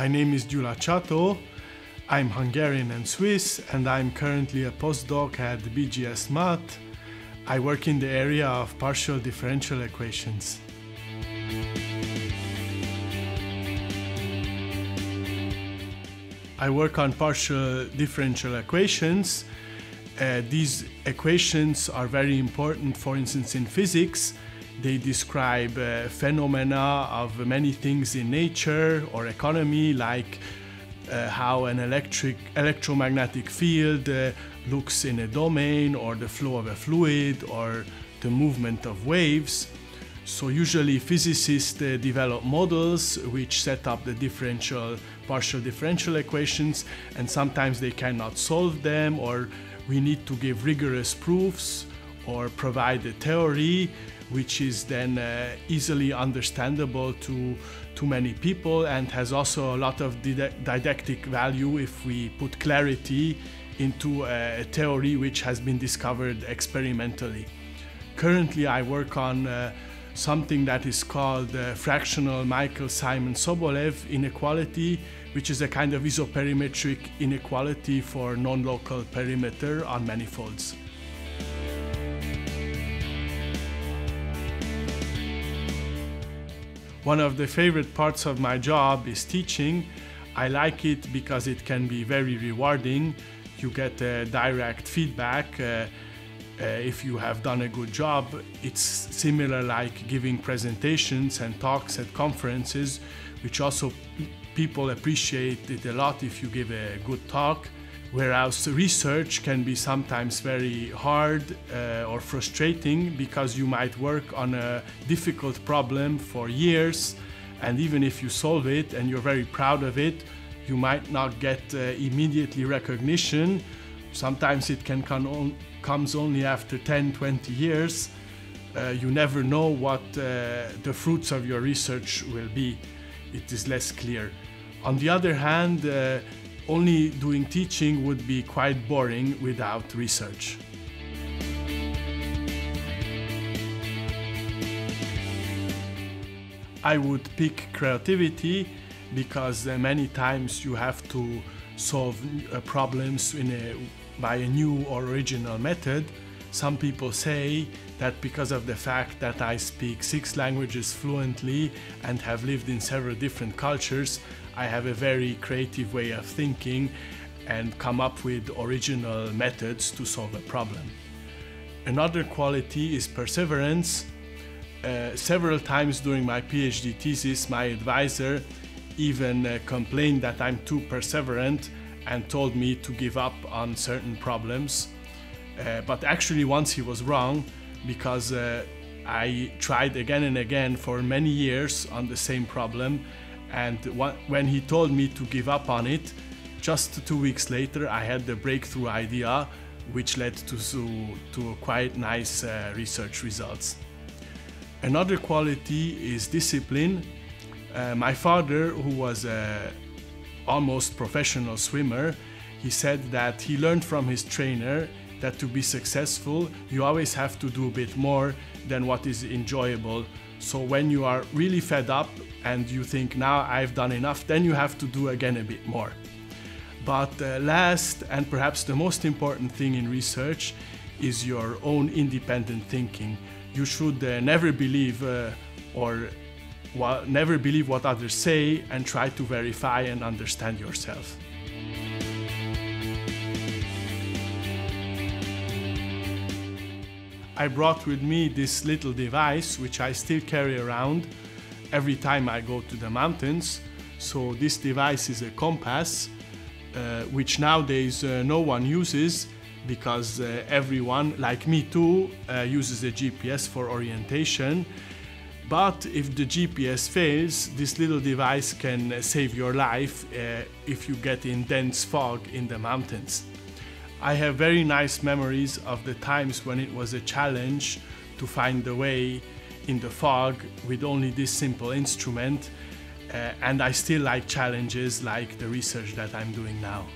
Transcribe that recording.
My name is Gyula Csato. I'm Hungarian and Swiss, and I'm currently a postdoc at BGS Math. I work in the area of partial differential equations. I work on partial differential equations. Uh, these equations are very important, for instance, in physics. They describe uh, phenomena of many things in nature or economy, like uh, how an electric electromagnetic field uh, looks in a domain or the flow of a fluid or the movement of waves. So usually physicists uh, develop models which set up the differential partial differential equations and sometimes they cannot solve them or we need to give rigorous proofs or provide a theory which is then uh, easily understandable to to many people and has also a lot of didactic value if we put clarity into a theory which has been discovered experimentally. Currently I work on uh, something that is called uh, fractional Michael-Simon-Sobolev inequality, which is a kind of isoperimetric inequality for non-local perimeter on manifolds. One of the favorite parts of my job is teaching. I like it because it can be very rewarding. You get uh, direct feedback. Uh, uh, if you have done a good job, it's similar like giving presentations and talks at conferences, which also people appreciate it a lot if you give a good talk whereas research can be sometimes very hard uh, or frustrating because you might work on a difficult problem for years and even if you solve it and you're very proud of it you might not get uh, immediately recognition. Sometimes it can come on, comes only after 10 20 years. Uh, you never know what uh, the fruits of your research will be. It is less clear. On the other hand uh, only doing teaching would be quite boring without research. I would pick creativity because uh, many times you have to solve uh, problems a, by a new or original method. Some people say that because of the fact that I speak six languages fluently and have lived in several different cultures, I have a very creative way of thinking and come up with original methods to solve a problem. Another quality is perseverance. Uh, several times during my PhD thesis, my advisor even uh, complained that I'm too perseverant and told me to give up on certain problems. Uh, but actually, once he was wrong because uh, I tried again and again for many years on the same problem and when he told me to give up on it, just two weeks later, I had the breakthrough idea, which led to, to quite nice uh, research results. Another quality is discipline. Uh, my father, who was a almost professional swimmer, he said that he learned from his trainer that to be successful, you always have to do a bit more than what is enjoyable. So when you are really fed up and you think now I've done enough, then you have to do again a bit more. But uh, last and perhaps the most important thing in research is your own independent thinking. You should uh, never believe uh, or well, never believe what others say and try to verify and understand yourself. I brought with me this little device which I still carry around every time I go to the mountains. So this device is a compass uh, which nowadays uh, no one uses because uh, everyone, like me too, uh, uses a GPS for orientation. But if the GPS fails, this little device can save your life uh, if you get in dense fog in the mountains. I have very nice memories of the times when it was a challenge to find the way in the fog with only this simple instrument. Uh, and I still like challenges like the research that I'm doing now.